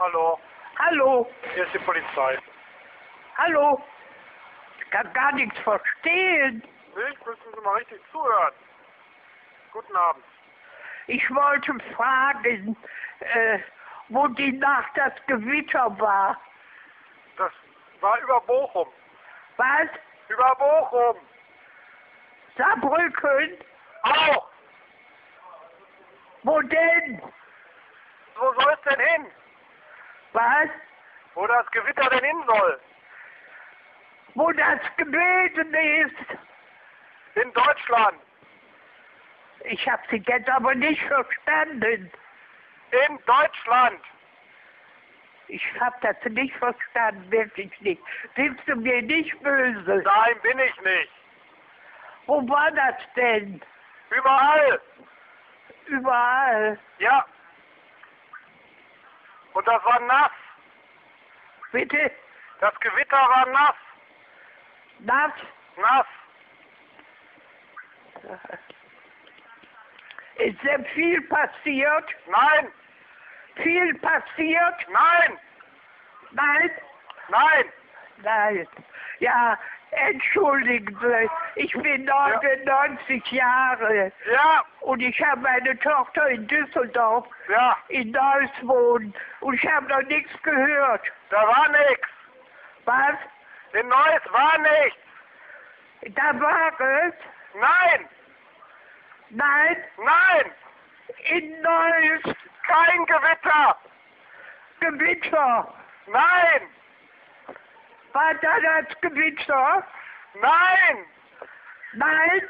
Hallo, Hallo, hier ist die Polizei. hallo. Ich kann gar nichts verstehen. Nicht? Müssen Sie mal richtig zuhören. Guten Abend. Ich wollte fragen, äh, wo die Nacht das Gewitter war. Das war über Bochum. Was? Über Bochum. Saarbrücken? Auch. Wo denn? Wo soll es denn hin? Was? Wo das Gewitter denn hin soll? Wo das gewesen ist? In Deutschland. Ich habe Sie jetzt aber nicht verstanden. In Deutschland. Ich habe das nicht verstanden, wirklich nicht. Sind Sie mir nicht böse? Nein, bin ich nicht. Wo war das denn? Überall. Überall. Ja. Und das war nass. Bitte? Das Gewitter war nass. Nass? Nass. Ist denn viel passiert? Nein. Viel passiert? Nein. Nein? Nein. Nein. Ja, entschuldigen Sie, ich bin 99 Jahre Ja. und ich habe meine Tochter in Düsseldorf Ja. in Neuss wohnen und ich habe noch nichts gehört. Da war nichts. Was? In Neuss war nichts. Da war es? Nein. Nein, Nein. in Neuss Kein Gewitter. Gewitter. Nein. War da das Gewitter? Nein. Nein?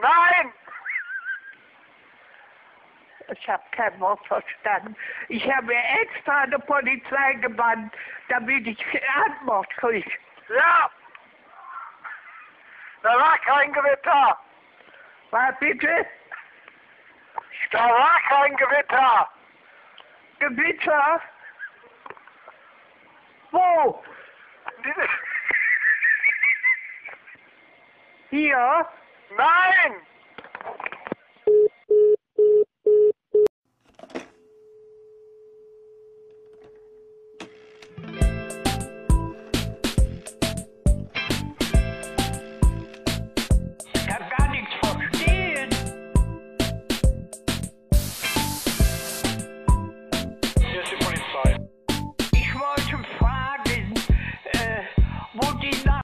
Nein. Ich habe kein Wort verstanden. Ich habe extra eine Polizei gebannt, damit ich Antwort kriege. Ja. Da war kein Gewitter. Was bitte? Da war kein Gewitter. Gewitter? Wo? Diese- Hier? Nein.